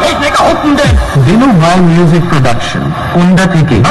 भेजने का हुक्म दे। दिनू भाई म्यूज़िक प्रोडक्शन कुंडा कुंदा के।